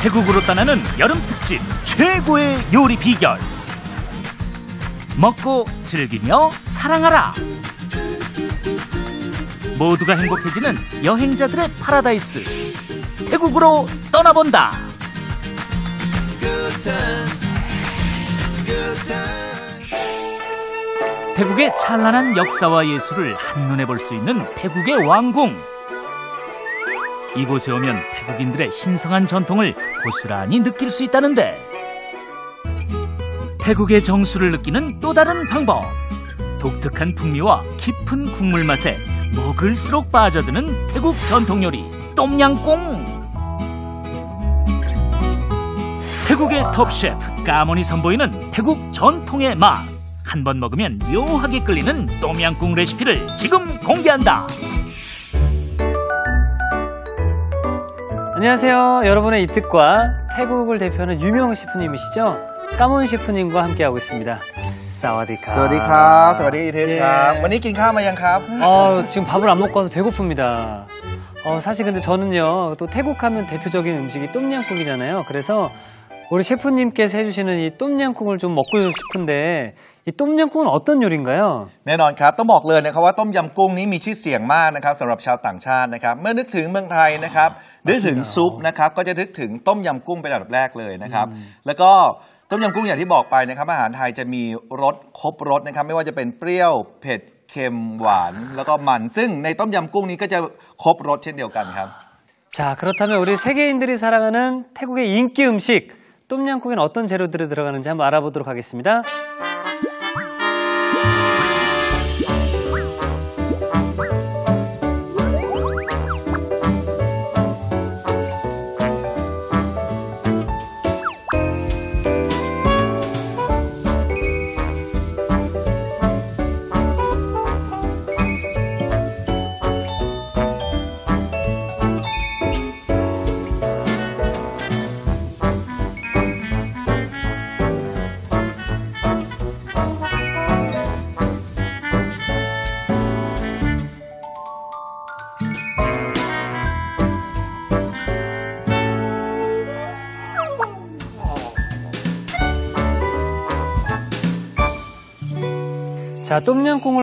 태국으로 떠나는 여름 특집 최고의 요리 비결. 먹고 즐기며 사랑하라. 모두가 행복해지는 여행자들의 파라다이스. 태국으로 떠나본다. 태국의 찬란한 역사와 예술을 한눈에 볼 수 있는 태국의 왕궁. 이곳에 오면 태국인들의 신성한 전통을 고스란히 느낄 수 있다는데 태국의 정수를 느끼는 또 다른 방법. 독특한 풍미와 깊은 국물 맛에 먹을수록 빠져드는 태국 전통 요리 똠양꿍. 태국의 톱 셰프 까몬이 선보이는 태국 전통의 맛. 한 번 먹으면 묘하게 끌리는 똠양꿍 레시피를 지금 공개한다 안녕하세요. 여러분의 이특과 태국을 대표하는 유명 셰프님이시죠? 까몬 셰프님과 함께하고 있습니다. สวัสดีครับ. สวัสดีครับ. สวัสดีครับ. วันนี้กินข้าวมายังครับ. 지금 밥을 안 먹고 와서 배고픕니다. 어, 사실 근데 저는요, 또 태국 하면 대표적인 음식이 똠양꿍이잖아요. 그래서 우리 셰프님께서 해주시는 이 똠양꿍을 좀 먹고 싶은데, 이 똠양꿍은 어떤 요리인가요? แน่นอนครับ ต้องบอกเลยนะครับว่าต้มยำกุ้งนี้มีชื่อเสียงมากนะครับสำหรับชาวต่างชาตินะครับ เมื่อนึกถึงเมืองไทยนะครับนึกถึงซุปนะครับ ก็จะนึกถึงต้มยำกุ้งเป็นอันดับแรกเลยนะครับ แล้วก็ต้มยำกุ้งอย่างที่บอกไปนะครับ อาหารไทยจะมีรสครบรสนะครับ ไม่ว่าจะเป็นเปรี้ยว เผ็ด เค็ม หวาน แล้วก็มัน ซึ่งในต้มยำกุ้งนี้ก็จะครบรสเช่นเดียวกันครับ 자, 그렇다면 우리 세계인들이 사랑하는 태국의 인기 음식, 똠양꿍엔 어떤 재료들이 들어가는지 한번 알아보도록 하겠습니다. 자, 똠양꿍을